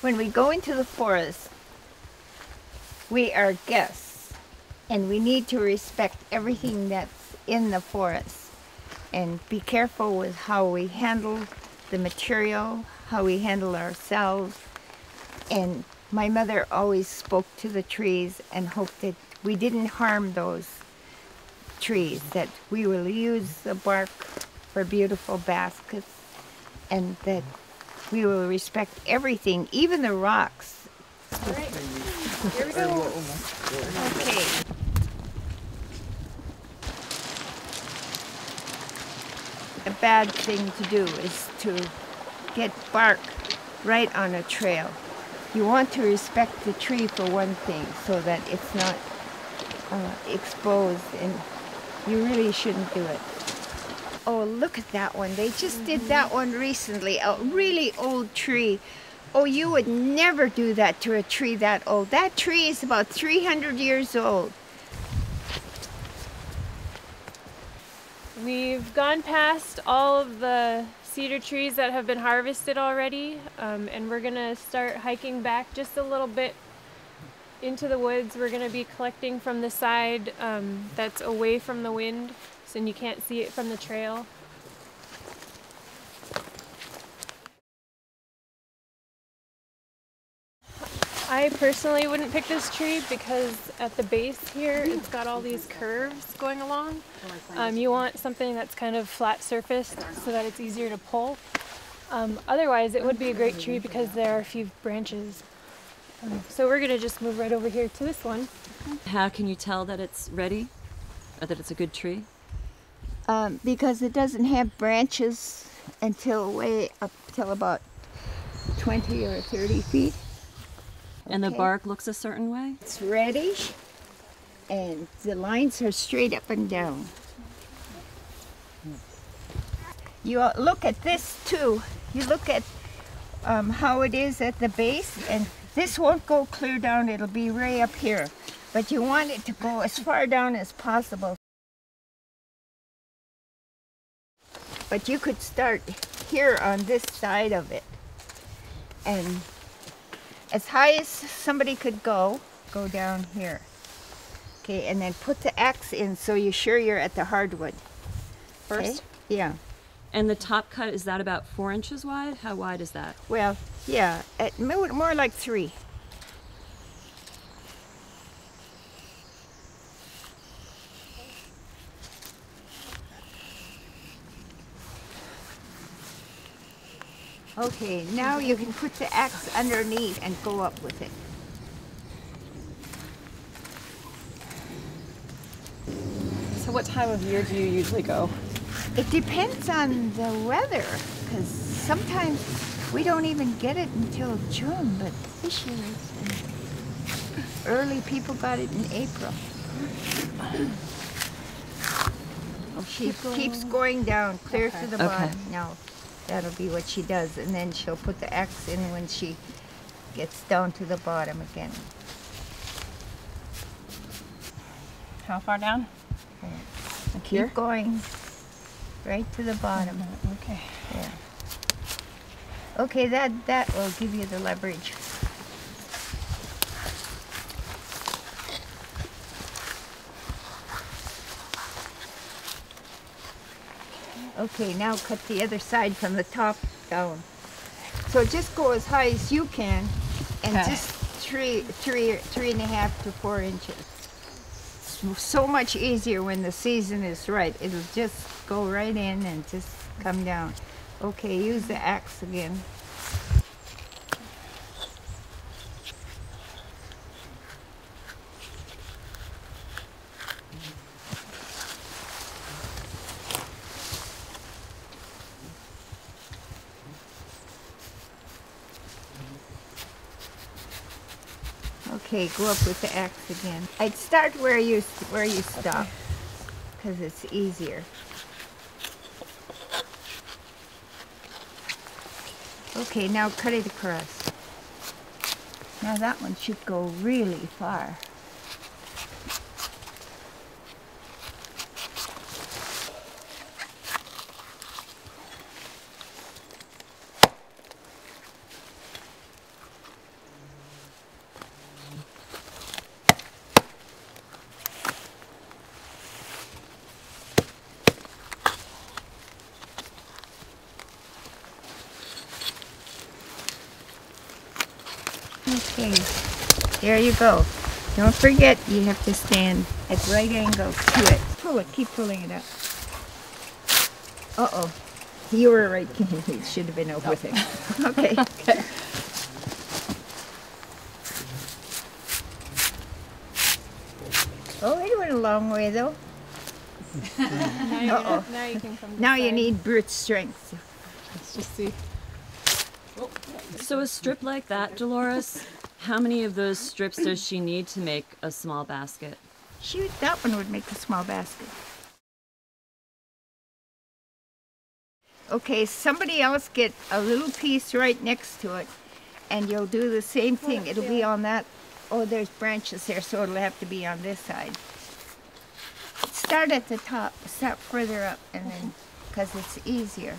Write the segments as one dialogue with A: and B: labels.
A: When we go into the forest, we are guests and we need to respect everything that's in the forest and be careful with how we handle the material, how we handle ourselves. And my mother always spoke to the trees and hoped that we didn't harm those trees, that we will use the bark for beautiful baskets and that we will respect everything, even the rocks.
B: All right, here we go.
A: Okay. A bad thing to do is to get bark right on a trail. You want to respect the tree for one thing so that it's not uh, exposed and you really shouldn't do it. Oh, look at that one. They just did that one recently. A really old tree. Oh, you would never do that to a tree that old. That tree is about 300 years old.
B: We've gone past all of the cedar trees that have been harvested already, um, and we're gonna start hiking back just a little bit into the woods. We're gonna be collecting from the side um, that's away from the wind, so you can't see it from the trail. I personally wouldn't pick this tree because at the base here it's got all these curves going along. Um, you want something that's kind of flat surfaced so that it's easier to pull. Um, otherwise it would be a great tree because there are a few branches. Um, so we're going to just move right over here to this one.
C: How can you tell that it's ready or that it's a good tree?
A: Um, because it doesn't have branches until way up till about 20 or 30 feet.
C: And the bark looks a certain way?
A: It's reddish and the lines are straight up and down. You look at this too. You look at um, how it is at the base and this won't go clear down, it'll be way up here. But you want it to go as far down as possible. But you could start here on this side of it. And as high as somebody could go, go down here. Okay, and then put the axe in so you're sure you're at the hardwood. okay?
C: First?
A: Yeah.
C: And the top cut, is that about four inches wide? How wide is that?
A: Well, yeah, at more, more like three. Okay, now you can put the axe underneath and go up with it.
D: So what time of year do you usually go?
A: It depends on the weather, because sometimes we don't even get it until June, but this year it's early. People got it in April. Oh, she keeps going down, clear to the
C: Okay.
A: bottom. Now, that'll be what she does, and then she'll put the axe in when she gets down to the bottom again.
D: How far down? Like here?
A: Keep going, right to the bottom.
D: Okay.
A: Yeah. Okay, that that will give you the leverage. Okay, now cut the other side from the top down. So just go as high as you can, and
D: Okay.
A: just three, three, three and a half to four inches. It's so much easier when the season is right. It'll just go right in and just come down. Okay, use the axe again. Okay, go up with the axe again. I'd start where you where you stop, because it's easier. Okay, now cut it across. Now that one should go really far. Okay, there you go. Don't forget, you have to stand at right angles to it. Pull it, keep pulling it up. Uh-oh, you were right, it should have been over there. Oh. Okay. okay. Oh, it went a long way though.
B: Now, you're
A: Uh-oh.
B: gonna, now you can come.
A: Now
B: the
A: you need brute strength.
D: Let's just see. Oh.
C: So a strip like that, Delores, how many of those strips does she need to make a small basket?
A: Shoot, that one would make a small basket. Okay, somebody else get a little piece right next to it, and you'll do the same thing. It'll be on that. Oh, there's branches there, so it'll have to be on this side. Start at the top, start further up, and then, because it's easier.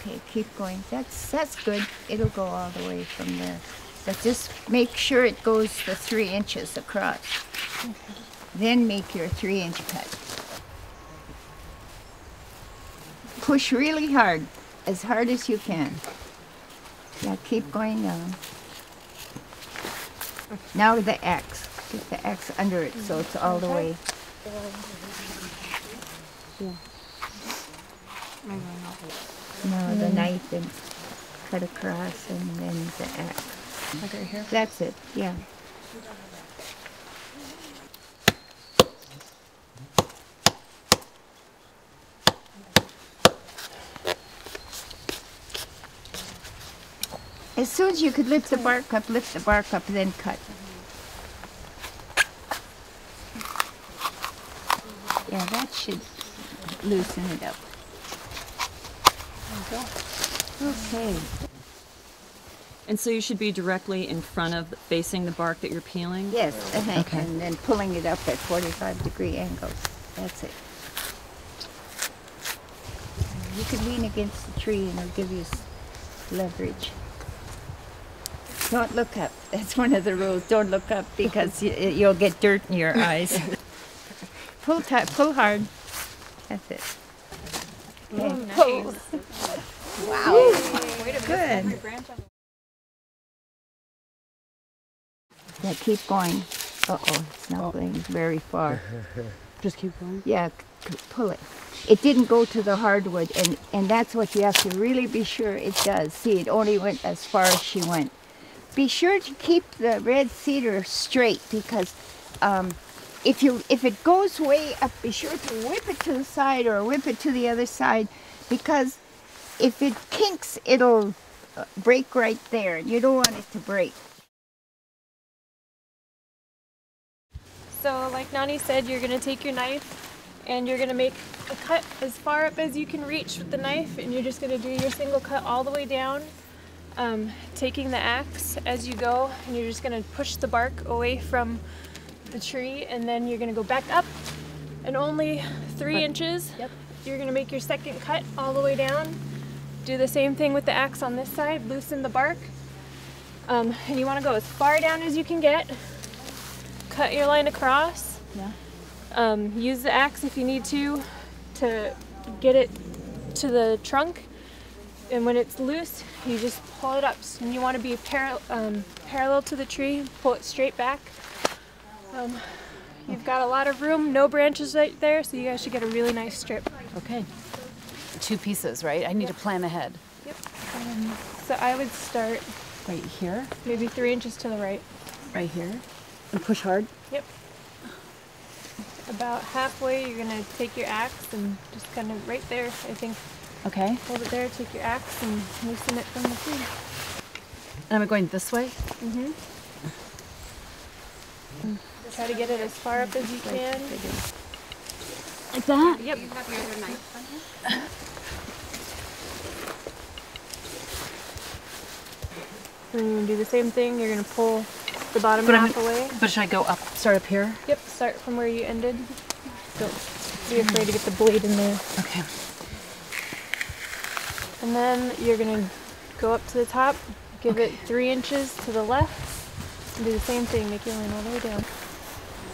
A: Okay, keep going. That's that's good. It'll go all the way from there. But just make sure it goes the three inches across. Then make your three inch cut. Push really hard, as hard as you can. Yeah, keep going down. Now the X. Get the X under it so it's all the way. Now the knife and cut across and then the axe.
D: Like right here.
A: That's it, yeah. As soon as you could lift the bark up, lift the bark up, then cut. Yeah, that should loosen it up. Okay.
C: And so you should be directly in front of, facing the bark that you're peeling?
A: Yes, uh-huh,
C: Okay.
A: and then pulling it up at 45 degree angles. That's it. You could lean against the tree and it'll give you leverage. Don't look up. That's one of the rules. Don't look up because you'll get dirt in your eyes. pull tight, pull hard. That's it. Okay, pull. Wow. Good. Yeah, keep going. Uh-oh, it's not going very far.
D: Just keep going.
A: Yeah, c- c- pull it. It didn't go to the hardwood, and, and that's what you have to really be sure it does. See, it only went as far as she went. Be sure to keep the red cedar straight because um, if you if it goes way up, be sure to whip it to the side or whip it to the other side because if it kinks, it'll uh, break right there. And you don't want it to break.
B: So, like Nani said, you're gonna take your knife and you're gonna make a cut as far up as you can reach with the knife, and you're just gonna do your single cut all the way down, um, taking the axe as you go, and you're just gonna push the bark away from the tree, and then you're gonna go back up, and only three inches.
D: Yep.
B: You're gonna make your second cut all the way down. Do the same thing with the axe on this side. Loosen the bark, um, and you want to go as far down as you can get. Cut your line across.
D: Yeah.
B: Um, use the axe if you need to to get it to the trunk. And when it's loose, you just pull it up. And you want to be paral- um, parallel to the tree. Pull it straight back. Um, you've got a lot of room, no branches right there, so you guys should get a really nice strip.
D: Okay. Two pieces, right? I need to plan ahead.
B: Yep. Um, so I would start
D: Right here,
B: maybe three inches to the right.
D: right here, and push hard.
B: Yep. About halfway, you're gonna take your axe and just kind of right there, I think,
D: Okay.
B: hold it there, take your axe and loosen it from the tree.
D: And I'm going this way.
B: Mm-hmm. Try to get it as far up as you can.
D: Like that.
B: Yep. You have your other knife on you. And you're gonna do the same thing. You're gonna pull the bottom
D: But I'm-
B: half away.
D: But should I go up? Start up here.
B: Yep. Start from where you ended. Don't be afraid to get the blade in there.
D: Okay.
B: And then you're gonna go up to the top, give it three inches to the left, and do the same thing, make your line all the way down.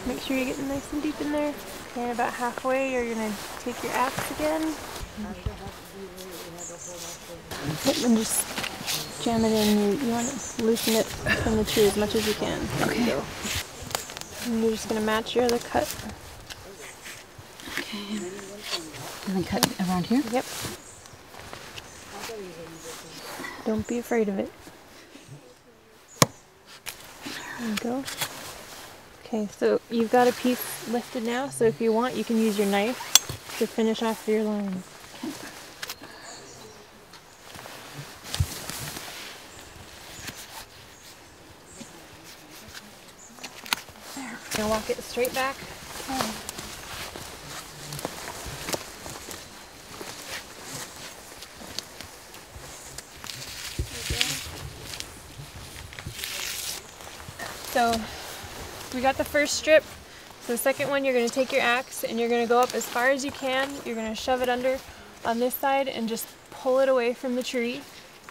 B: Make sure you're getting nice and deep in there. And about halfway, you're gonna take your axe again. And just jam it in. You, you want to loosen it from the tree as much as you can.
D: Okay.
B: So, and you're just gonna match your other cut.
D: Okay. And then cut around here.
B: Yep. Don't be afraid of it. There you go. Okay, so you've got a piece lifted now, so if you want, you can use your knife to finish off your line. Now walk it straight back. So we got the first strip. So the second one, you're gonna take your axe and you're gonna go up as far as you can. You're gonna shove it under on this side and just pull it away from the tree.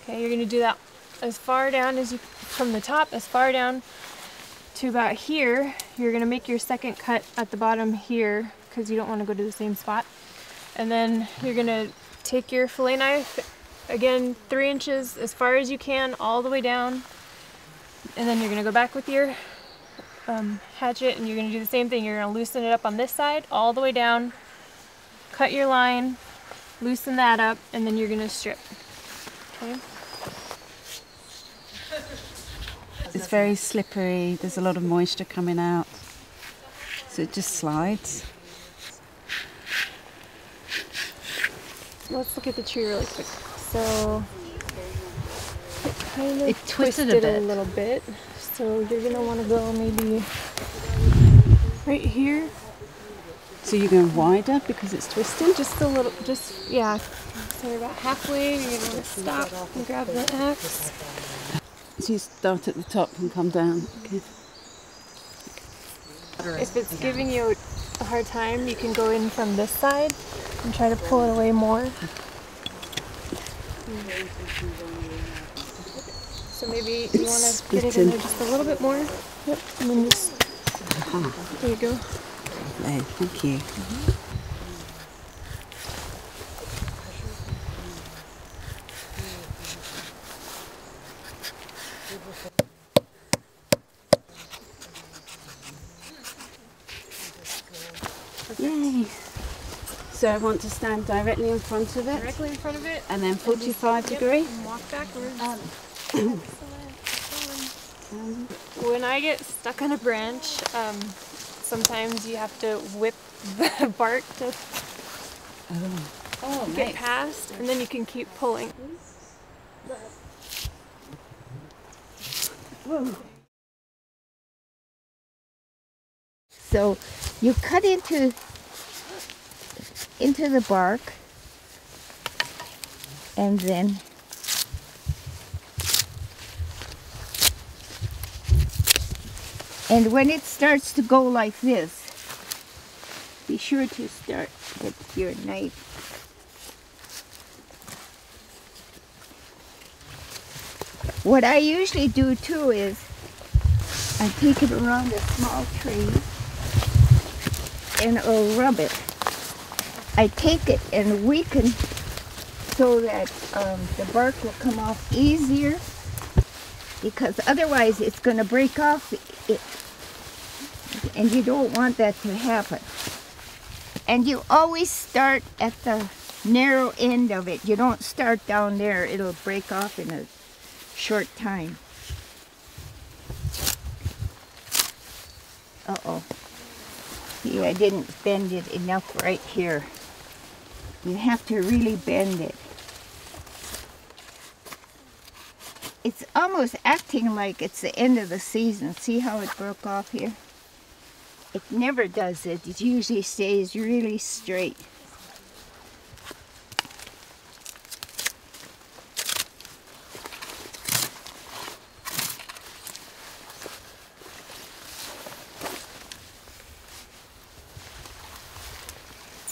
B: Okay, you're gonna do that as far down as you, from the top, as far down to about here. You're gonna make your second cut at the bottom here because you don't wanna go to the same spot. And then you're gonna take your fillet knife, again, three inches as far as you can, all the way down. And then you're gonna go back with your um, hatchet and you're gonna do the same thing. You're gonna loosen it up on this side, all the way down, cut your line, loosen that up, and then you're gonna strip. Okay?
E: It's very slippery. There's a lot of moisture coming out. So it just slides.
B: Let's look at the tree really quick. So it kind of
D: It twisted a
B: twisted
D: bit.
B: little bit. So you're gonna want to go maybe right here,
E: So you're going wider because it's twisted?
B: just a little, just yeah. So you're about halfway. You're gonna want to stop and grab the axe.
E: You start at the top and come down. Okay.
B: If it's giving you a hard time, you can go in from this side and try to pull it away more. So maybe you want to get it in there just a little bit more. Yep, and then just there you go.
E: Lovely, thank you. Yay! So I want to stand directly in front of it
B: Directly in front of it.
E: and then 45
B: Yep,
E: degree.
B: and walk backwards. Excellent. When I get stuck on a branch, um, sometimes you have to whip the bark to
E: Oh,
B: get past, and then you can keep pulling.
A: So you cut into into the bark and then and when it starts to go like this be sure to start with your knife what I usually do too is I take it around a small tree and I'll rub it. I take it and weaken so that um, the bark will come off easier because otherwise it's going to break off it. And you don't want that to happen. And you always start at the narrow end of it. You don't start down there. It'll break off in a short time. Uh-oh. See, I didn't bend it enough right here. You have to really bend it. It's almost acting like it's the end of the season. See how it broke off here? It never does it. It usually stays really straight.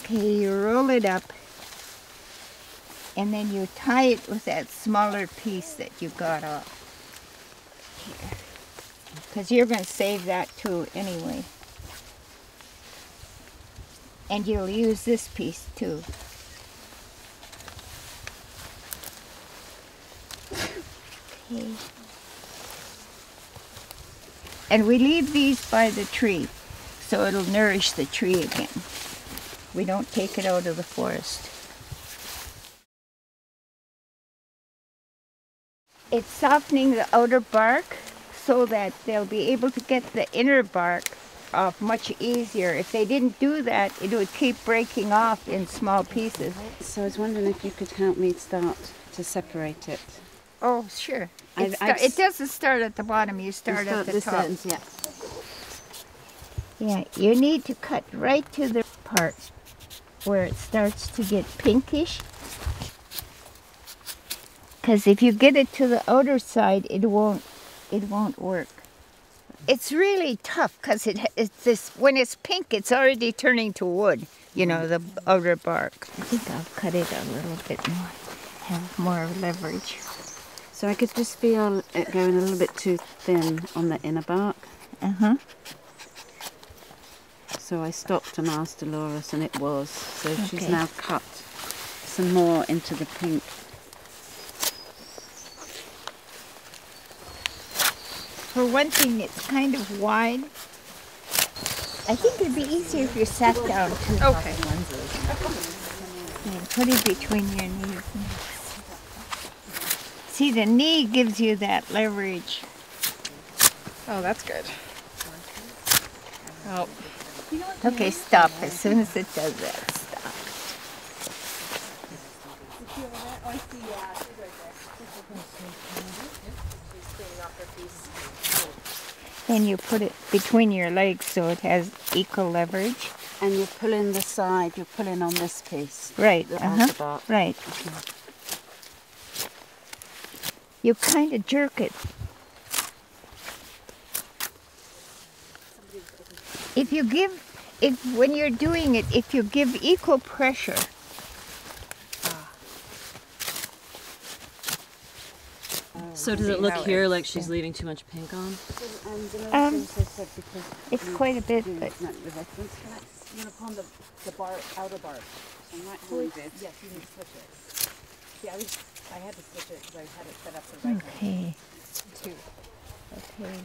A: Okay, you roll it up and then you tie it with that smaller piece that you got off. Because you're going to save that too anyway. And you'll use this piece too. Okay. And we leave these by the tree, so it'll nourish the tree again. We don't take it out of the forest. It's softening the outer bark so that they'll be able to get the inner bark off much easier. If they didn't do that, it would keep breaking off in small pieces.
E: So I was wondering if you could help me start to separate it.
A: Oh, sure.
E: I've-
A: It,
E: I've
A: it doesn't start at the bottom, you start, at the top.
E: end, yeah.
A: Yeah, you need to cut right to the part where it starts to get pinkish. Because if you get it to the outer side, it won't, it won't work. It's really tough because it, it's this when it's pink, it's already turning to wood. You know the outer bark. I think I'll cut it a little bit more, have more leverage.
E: So I could just feel it going a little bit too thin on the inner bark.
A: Uh huh.
E: So I stopped and asked Delores, and it was. So she's now cut some more into the pink.
A: For one thing, it's kind of wide. I think it'd be easier if you sat down too.
B: Okay.
A: And put it between your knees. See, the knee gives you that leverage.
D: Oh, that's good. Oh,
A: Okay, stop. As soon as it does that, stop. Then you put it between your legs so it has equal leverage.
E: And you're pulling the side, you're pulling on this piece.
A: Right. Uh-huh. Right. You kind of jerk it. If you give, if when you're doing it, if you give equal pressure,
C: So does it look here like she's leaving too much pink on?
A: Um, it's quite a bit, but...
E: I'm going to pull the, the bar, outer bar. I'm not holding this. Yes, you need to switch it. See, I, was, I had to switch it because I had it set up for right
A: Okay.
D: Two.
A: Okay.